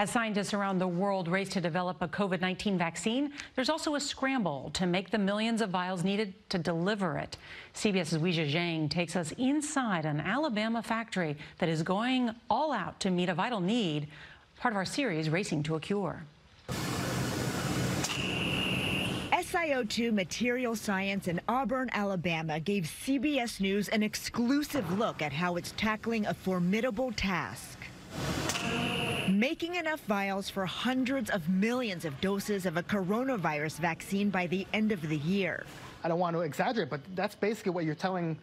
As scientists around the world race to develop a COVID 19 vaccine, there's also a scramble to make the millions of vials needed to deliver it. CBS's Weijia Jiang takes us inside an Alabama factory that is going all out to meet a vital need, part of our series, Racing to a Cure. SiO2 Material Science in Auburn, Alabama gave CBS News an exclusive look at how it's tackling a formidable task. Making enough vials for hundreds of millions of doses of a coronavirus vaccine by the end of the year. I don't want to exaggerate, but that's basically what you're telling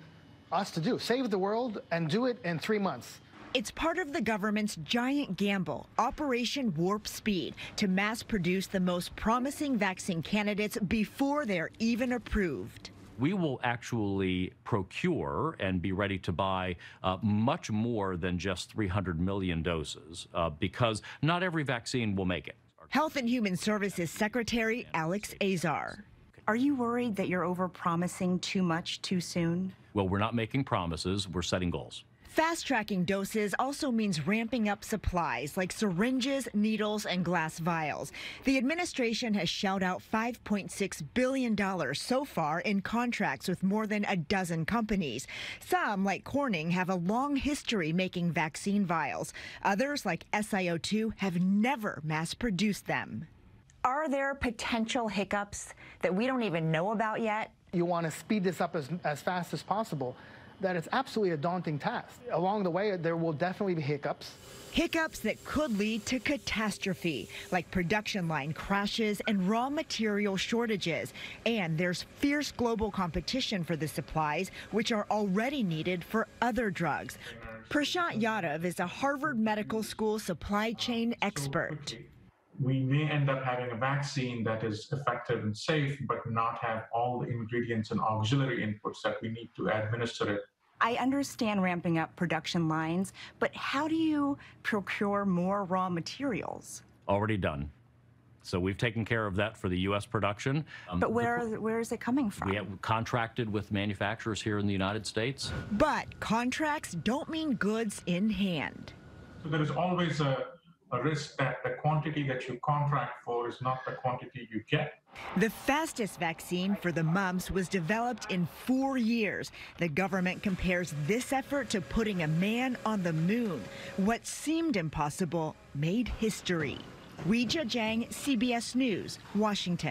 us to do. Save the world and do it in three months. It's part of the government's giant gamble, Operation Warp Speed, to mass produce the most promising vaccine candidates before they're even approved. We will actually procure and be ready to buy uh, much more than just 300 million doses uh, because not every vaccine will make it. Health and Human Services Secretary Alex Azar. Are you worried that you're overpromising too much too soon? Well, we're not making promises, we're setting goals. Fast tracking doses also means ramping up supplies like syringes, needles, and glass vials. The administration has shelled out $5.6 billion so far in contracts with more than a dozen companies. Some, like Corning, have a long history making vaccine vials. Others, like SiO2, have never mass produced them. Are there potential hiccups that we don't even know about yet? You want to speed this up as, as fast as possible that it's absolutely a daunting task. Along the way, there will definitely be hiccups. Hiccups that could lead to catastrophe, like production line crashes and raw material shortages. And there's fierce global competition for the supplies, which are already needed for other drugs. Prashant Yadav is a Harvard Medical School supply chain expert we may end up having a vaccine that is effective and safe, but not have all the ingredients and auxiliary inputs that we need to administer it. I understand ramping up production lines, but how do you procure more raw materials? Already done. So we've taken care of that for the U.S. production. Um, but where, the, where is it coming from? We have contracted with manufacturers here in the United States. But contracts don't mean goods in hand. So there is always a a risk that the quantity that you contract for is not the quantity you get. The fastest vaccine for the mumps was developed in four years. The government compares this effort to putting a man on the moon. What seemed impossible made history. Weijia Jiang, CBS News, Washington.